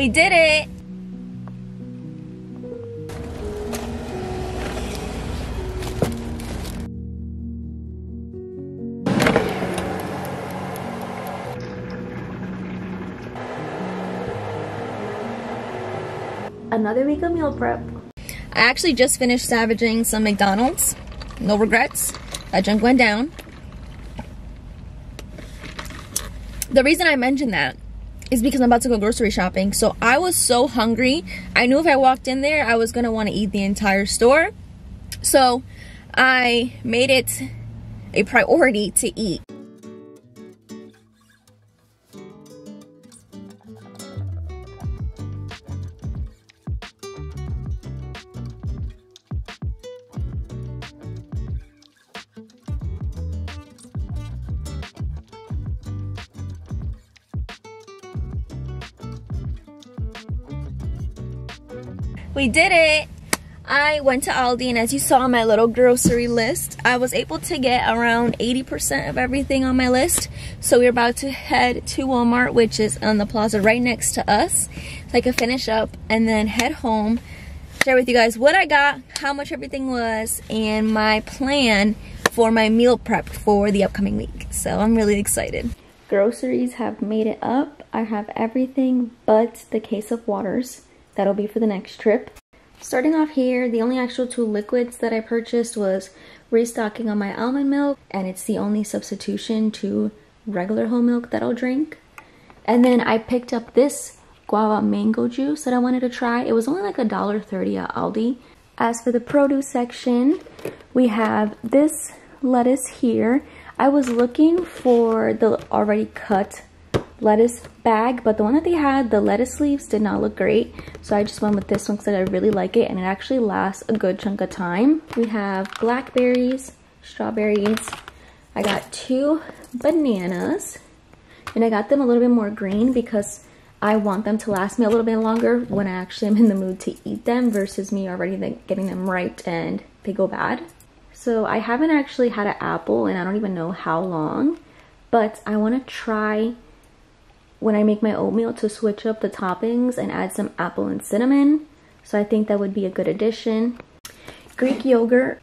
We did it! Another week of meal prep. I actually just finished savaging some McDonald's. No regrets. That junk went down. The reason I mentioned that is because I'm about to go grocery shopping. So I was so hungry. I knew if I walked in there, I was going to want to eat the entire store. So I made it a priority to eat. We did it! I went to Aldi and as you saw my little grocery list, I was able to get around 80% of everything on my list. So we're about to head to Walmart, which is on the plaza right next to us. So I can finish up and then head home, share with you guys what I got, how much everything was, and my plan for my meal prep for the upcoming week. So I'm really excited. Groceries have made it up. I have everything but the case of waters. That'll be for the next trip. Starting off here, the only actual two liquids that I purchased was restocking on my almond milk, and it's the only substitution to regular whole milk that I'll drink. And then I picked up this guava mango juice that I wanted to try. It was only like a dollar thirty at Aldi. As for the produce section, we have this lettuce here. I was looking for the already cut lettuce bag but the one that they had the lettuce leaves did not look great. So i just went with this one because i really like it and it actually lasts a good chunk of time. We have blackberries strawberries. I got two bananas and i got them a little bit more green because i want them to last me a little bit longer when i actually am in the mood to eat them versus me already getting them ripe and they go bad. So i haven't actually had an apple and i don't even know how long but i want to try when I make my oatmeal to switch up the toppings and add some apple and cinnamon. So I think that would be a good addition. Greek yogurt.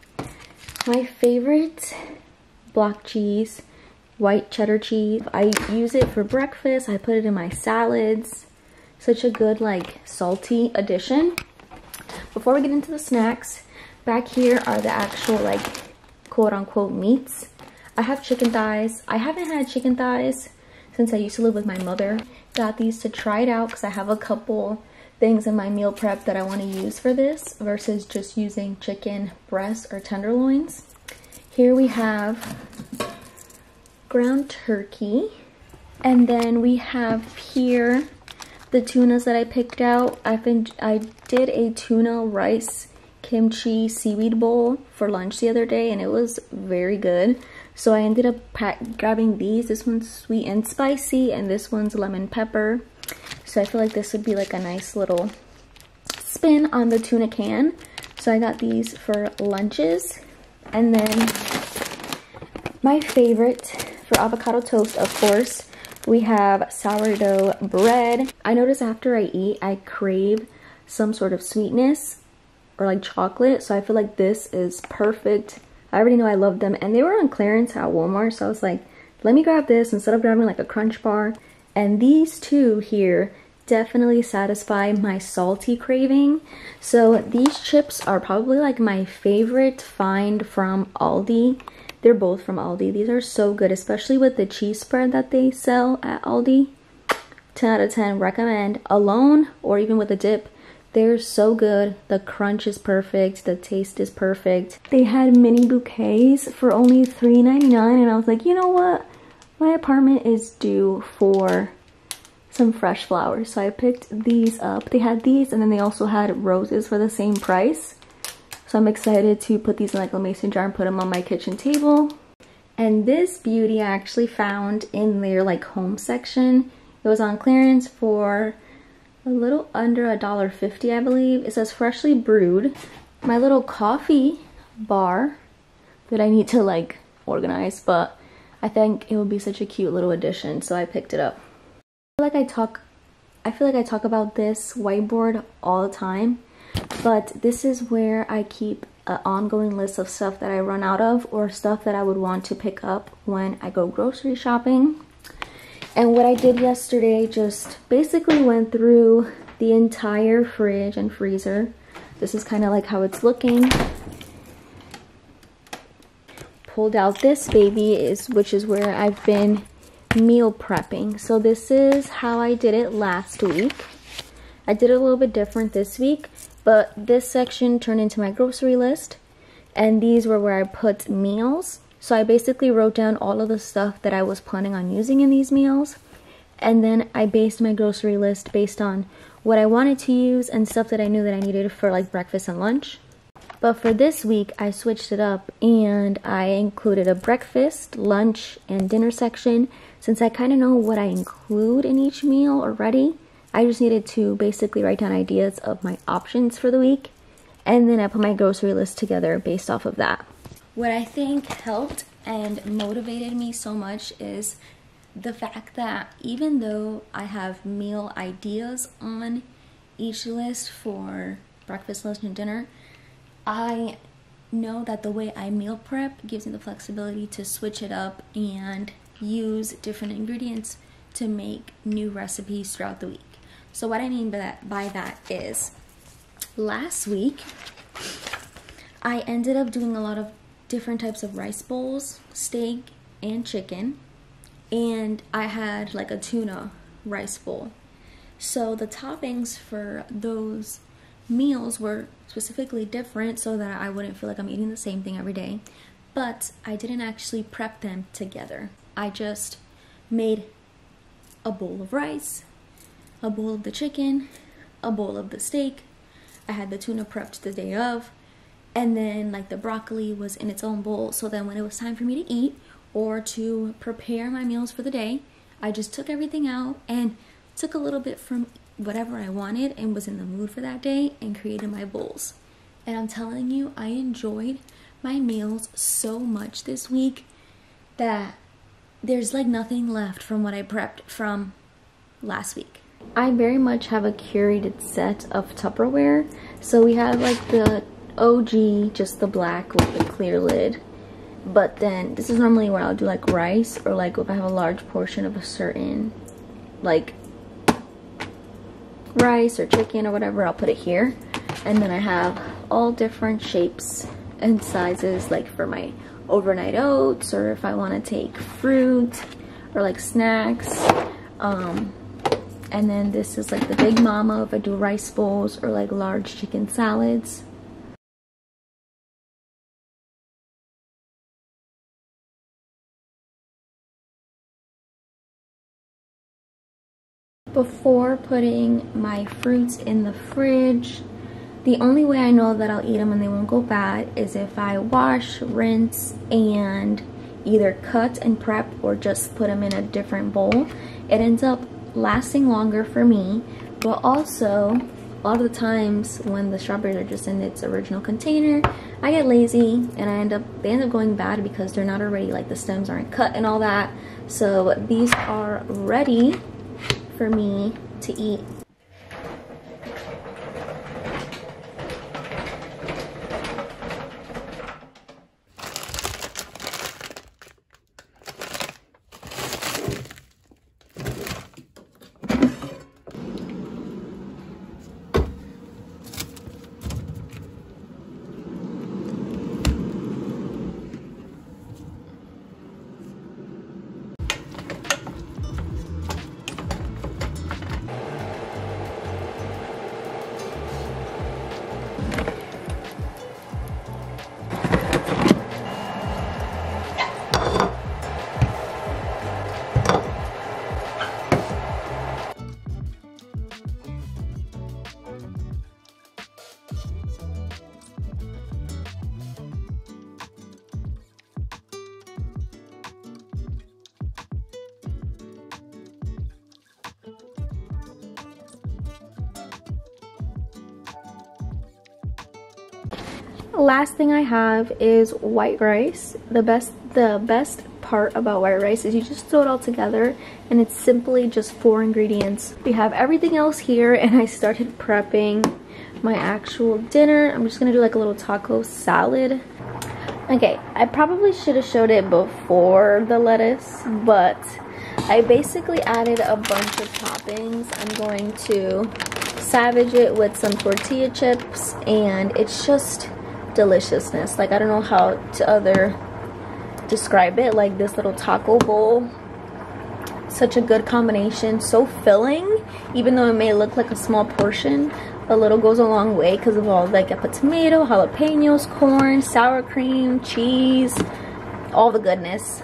My favorite block cheese, white cheddar cheese. I use it for breakfast. I put it in my salads. Such a good like salty addition. Before we get into the snacks, back here are the actual like quote unquote meats. I have chicken thighs. I haven't had chicken thighs since I used to live with my mother. Got these to try it out because I have a couple things in my meal prep that I want to use for this versus just using chicken breasts or tenderloins. Here we have ground turkey. And then we have here the tunas that I picked out. I've been I did a tuna rice kimchi seaweed bowl for lunch the other day and it was very good. So I ended up grabbing these. This one's sweet and spicy and this one's lemon pepper. So I feel like this would be like a nice little spin on the tuna can. So I got these for lunches. And then my favorite for avocado toast, of course, we have sourdough bread. I notice after I eat, I crave some sort of sweetness or like chocolate. So I feel like this is perfect I already know I love them. And they were on clearance at Walmart so I was like let me grab this instead of grabbing like a crunch bar. And these two here definitely satisfy my salty craving. So these chips are probably like my favorite find from Aldi. They're both from Aldi. These are so good especially with the cheese spread that they sell at Aldi. 10 out of 10 recommend alone or even with a dip they're so good. The crunch is perfect. The taste is perfect. They had mini bouquets for only $3.99 and I was like, you know what? My apartment is due for some fresh flowers. So I picked these up. They had these and then they also had roses for the same price. So I'm excited to put these in like a mason jar and put them on my kitchen table. And this beauty I actually found in their like home section. It was on clearance for a little under a dollar fifty I believe. It says freshly brewed. My little coffee bar that I need to like organize but I think it would be such a cute little addition so I picked it up. I like I talk I feel like I talk about this whiteboard all the time, but this is where I keep an ongoing list of stuff that I run out of or stuff that I would want to pick up when I go grocery shopping. And what I did yesterday just basically went through the entire fridge and freezer. This is kind of like how it's looking. Pulled out this baby is which is where I've been meal prepping. So this is how I did it last week. I did it a little bit different this week, but this section turned into my grocery list and these were where I put meals. So I basically wrote down all of the stuff that I was planning on using in these meals and then I based my grocery list based on what I wanted to use and stuff that I knew that I needed for like breakfast and lunch. But for this week, I switched it up and I included a breakfast, lunch, and dinner section. Since I kind of know what I include in each meal already, I just needed to basically write down ideas of my options for the week. And then I put my grocery list together based off of that. What I think helped and motivated me so much is the fact that even though I have meal ideas on each list for breakfast, lunch, and dinner, I know that the way I meal prep gives me the flexibility to switch it up and use different ingredients to make new recipes throughout the week. So what I mean by that, by that is last week I ended up doing a lot of different types of rice bowls, steak, and chicken and I had like a tuna rice bowl. So the toppings for those meals were specifically different so that I wouldn't feel like I'm eating the same thing every day. But I didn't actually prep them together. I just made a bowl of rice, a bowl of the chicken, a bowl of the steak. I had the tuna prepped the day of, and then like the broccoli was in its own bowl. So then when it was time for me to eat, or to prepare my meals for the day. I just took everything out and took a little bit from whatever I wanted and was in the mood for that day and created my bowls. And I'm telling you, I enjoyed my meals so much this week that there's like nothing left from what I prepped from last week. I very much have a curated set of Tupperware. So we have like the OG, just the black with the clear lid. But then this is normally where I'll do like rice or like if I have a large portion of a certain like rice or chicken or whatever I'll put it here. And then I have all different shapes and sizes like for my overnight oats or if I want to take fruit or like snacks. Um, and then this is like the big mama if I do rice bowls or like large chicken salads before putting my fruits in the fridge. The only way I know that I'll eat them and they won't go bad is if I wash, rinse, and either cut and prep or just put them in a different bowl. It ends up lasting longer for me, but also a lot of the times when the strawberries are just in its original container, I get lazy and I end up they end up going bad because they're not already like the stems aren't cut and all that. So these are ready for me to eat last thing I have is white rice. The best the best part about white rice is you just throw it all together and it's simply just four ingredients. We have everything else here and I started prepping my actual dinner. I'm just gonna do like a little taco salad. Okay, I probably should have showed it before the lettuce, but I basically added a bunch of toppings. I'm going to savage it with some tortilla chips and it's just deliciousness. Like I don't know how to other describe it. Like this little taco bowl. Such a good combination. So filling, even though it may look like a small portion, a little goes a long way because of all like a tomato, jalapenos, corn, sour cream, cheese, all the goodness.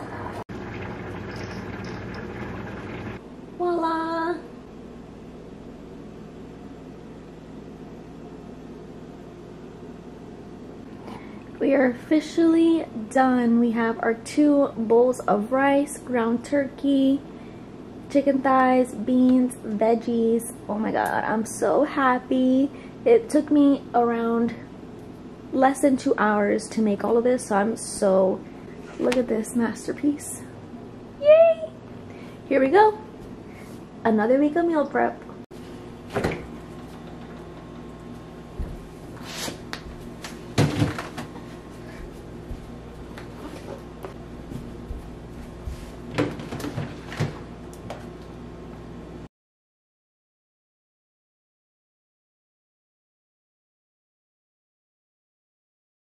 we are officially done. We have our two bowls of rice, ground turkey, chicken thighs, beans, veggies. Oh my god, I'm so happy. It took me around less than two hours to make all of this, so I'm so, look at this masterpiece. Yay! Here we go. Another week of meal prep.